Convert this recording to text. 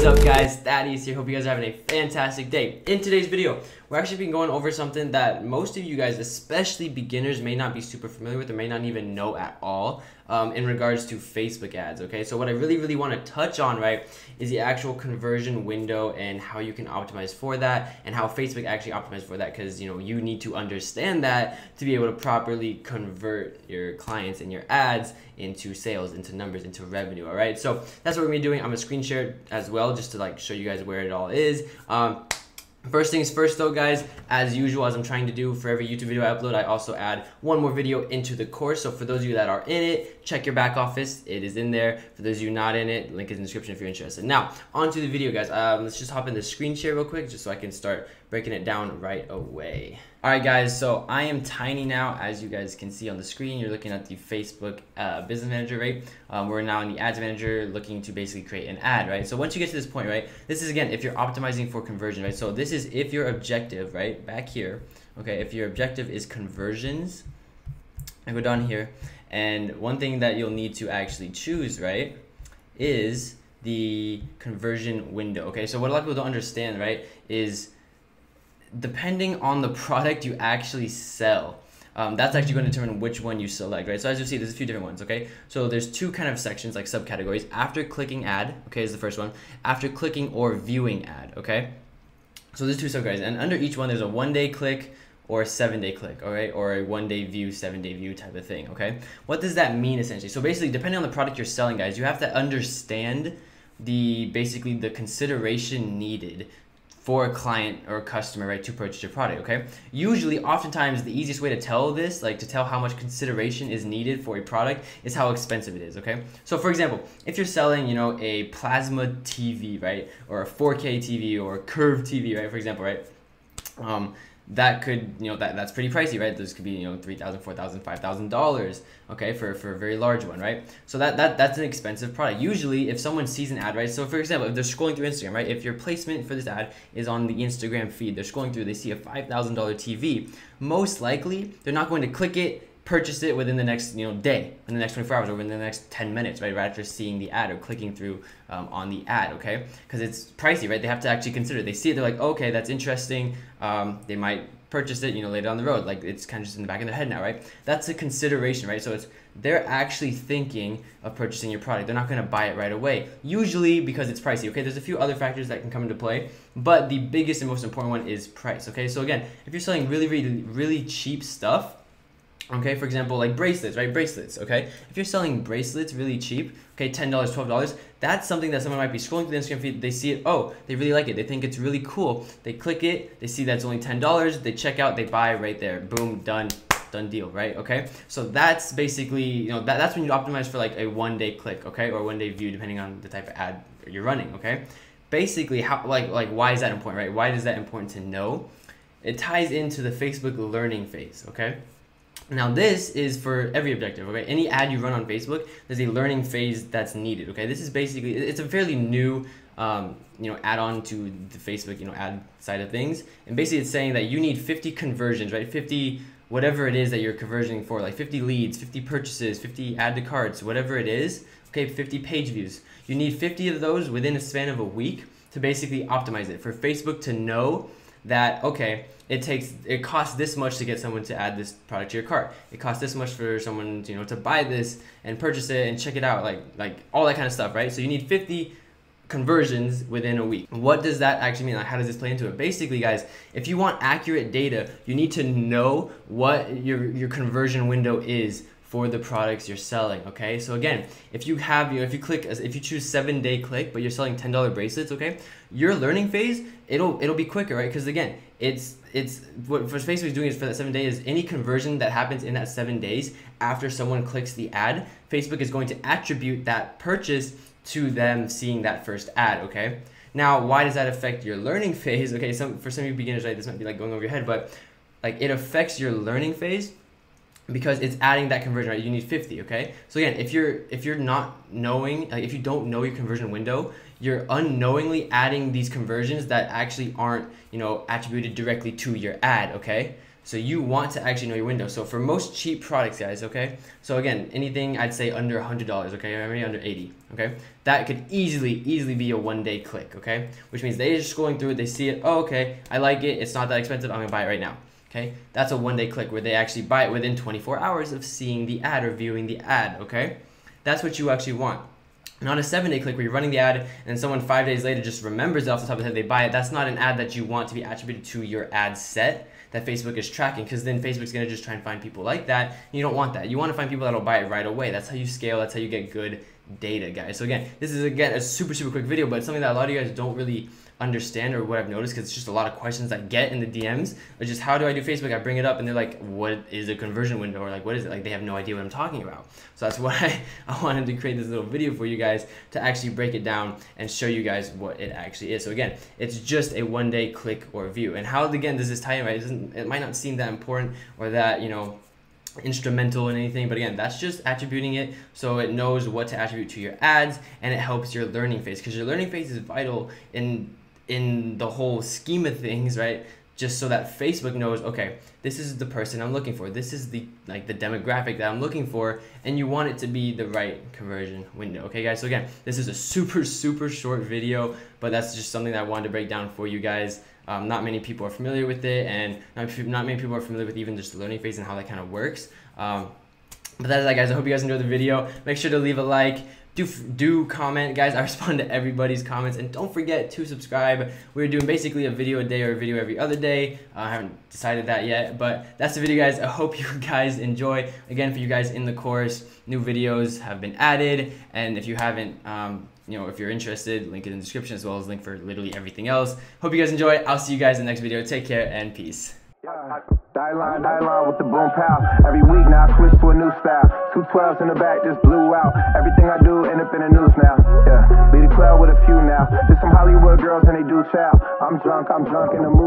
is up guys, Thaddeus here, hope you guys are having a fantastic day. In today's video, we're actually been going over something that most of you guys, especially beginners, may not be super familiar with or may not even know at all um, in regards to Facebook ads, okay? So what I really, really want to touch on, right, is the actual conversion window and how you can optimize for that and how Facebook actually optimizes for that because, you know, you need to understand that to be able to properly convert your clients and your ads into sales, into numbers, into revenue, all right? So that's what we're gonna be doing. I'm gonna screen share as well just to like show you guys where it all is. Um, First things first though guys, as usual as I'm trying to do for every YouTube video I upload, I also add one more video into the course. So for those of you that are in it, check your back office, it is in there. For those of you not in it, link is in the description if you're interested. Now, on to the video guys. Um, let's just hop in the screen share real quick just so I can start breaking it down right away. All right, guys, so I am tiny now. As you guys can see on the screen, you're looking at the Facebook uh, Business Manager, right? Um, we're now in the Ads Manager looking to basically create an ad, right? So once you get to this point, right, this is, again, if you're optimizing for conversion, right? So this is if your objective, right, back here, okay, if your objective is conversions, I go down here, and one thing that you'll need to actually choose, right, is the conversion window, okay? So what a lot of people don't understand, right, is depending on the product you actually sell, um, that's actually going to determine which one you select, right? So as you see, there's a few different ones, okay? So there's two kind of sections, like subcategories. After clicking ad, okay, is the first one. After clicking or viewing ad, okay? So there's two subcategories, and under each one, there's a one-day click or a seven-day click, all right? Or a one-day view, seven-day view type of thing, okay? What does that mean, essentially? So basically, depending on the product you're selling, guys, you have to understand the basically the consideration needed for a client or a customer, right, to purchase your product, okay? Usually, oftentimes, the easiest way to tell this, like to tell how much consideration is needed for a product, is how expensive it is, okay? So, for example, if you're selling, you know, a plasma TV, right, or a 4K TV or a curved TV, right, for example, right, um, that could you know that that's pretty pricey right? Those could be you know three thousand four thousand five thousand dollars okay for for a very large one right? So that that that's an expensive product. Usually if someone sees an ad right so for example if they're scrolling through instagram right if your placement for this ad is on the instagram feed they're scrolling through they see a five thousand dollar tv most likely they're not going to click it purchase it within the next you know day in the next 24 hours or within the next 10 minutes right right after seeing the ad or clicking through um, on the ad okay? Because it's pricey right? They have to actually consider it. they see it they're like okay that's interesting um, they might purchase it you know later down the road. Like it's kind of just in the back of their head now right? That's a consideration right? So it's they're actually thinking of purchasing your product. They're not going to buy it right away usually because it's pricey okay? There's a few other factors that can come into play but the biggest and most important one is price okay? So again if you're selling really really really cheap stuff okay for example like bracelets right? Bracelets okay? If you're selling bracelets really cheap okay $10 $12 that's something that someone might be scrolling through the instagram feed they see it oh they really like it they think it's really cool. They click it they see that's only $10 they check out they buy right there. Boom done done deal right? Okay? So that's basically you know that, that's when you optimize for like a one day click okay? Or one day view depending on the type of ad you're running okay? Basically how like like why is that important right? Why is that important to know? It ties into the facebook learning phase okay now this is for every objective, okay? Any ad you run on Facebook, there's a learning phase that's needed, okay? This is basically, it's a fairly new, um, you know, add-on to the Facebook, you know, ad side of things. And basically it's saying that you need 50 conversions, right? 50, whatever it is that you're converting for, like 50 leads, 50 purchases, 50 add to carts, whatever it is, okay, 50 page views. You need 50 of those within a span of a week to basically optimize it. For Facebook to know that, okay, it takes it costs this much to get someone to add this product to your cart. It costs this much for someone you know to buy this and purchase it and check it out, like like all that kind of stuff, right? So you need 50 conversions within a week. What does that actually mean? Like how does this play into it? Basically, guys, if you want accurate data, you need to know what your your conversion window is for the products you're selling okay? So again if you have you know if you click if you choose seven day click but you're selling $10 bracelets okay your learning phase it'll it'll be quicker right? Because again it's it's what Facebook is doing is for that seven days any conversion that happens in that seven days after someone clicks the ad facebook is going to attribute that purchase to them seeing that first ad okay? Now why does that affect your learning phase? Okay some for some of you beginners right this might be like going over your head but like it affects your learning phase because it's adding that conversion right you need 50 okay so again if you're if you're not knowing like if you don't know your conversion window you're unknowingly adding these conversions that actually aren't you know attributed directly to your ad okay So you want to actually know your window. So for most cheap products, guys, okay? So again, anything I'd say under $100, okay? Maybe under 80, okay? That could easily, easily be a one day click, okay? Which means they're just scrolling through it, they see it, oh, okay, I like it, it's not that expensive, I'm gonna buy it right now. Okay, that's a one day click where they actually buy it within 24 hours of seeing the ad or viewing the ad. Okay, that's what you actually want. Not a seven day click where you're running the ad and someone five days later just remembers it off the top of their head they buy it. That's not an ad that you want to be attributed to your ad set that Facebook is tracking because then Facebook's gonna just try and find people like that. You don't want that. You want to find people that'll buy it right away. That's how you scale. That's how you get good data, guys. So again, this is again a super super quick video, but something that a lot of you guys don't really understand or what I've noticed because it's just a lot of questions I get in the DMs or just how do I do Facebook? I bring it up and they're like, what is a conversion window or like what is it? Like they have no idea what I'm talking about. So that's why I wanted to create this little video for you guys to actually break it down and show you guys what it actually is. So again, it's just a one day click or view. And how again does this tie in? Right? It, it might not seem that important or that you know instrumental in anything but again that's just attributing it so it knows what to attribute to your ads and it helps your learning phase because your learning phase is vital in in the whole scheme of things, right? Just so that Facebook knows, okay, this is the person I'm looking for. This is the like the demographic that I'm looking for, and you want it to be the right conversion window. Okay, guys. So again, this is a super super short video, but that's just something that I wanted to break down for you guys. Um, not many people are familiar with it, and not, many people are familiar with even just the learning phase and how that kind of works. Um, but that is that, guys. I hope you guys enjoyed the video. Make sure to leave a like do do comment guys. I respond to everybody's comments. And don't forget to subscribe. We're doing basically a video a day or a video every other day. Uh, i haven't decided that yet but that's the video guys. I hope you guys enjoy. Again for you guys in the course new videos have been added. And if you haven't um, you know if you're interested link in the description as well as link for literally everything else. Hope you guys enjoy. I'll see you guys in the next video. Take care and peace. Die line, die line with the boom. Every week now I switch to a new style. Two twelves in the back just blew out. Everything I do end up in the news now. Yeah, lead a club with a few now. Just some Hollywood girls and they do chow. I'm drunk, I'm drunk in the mood.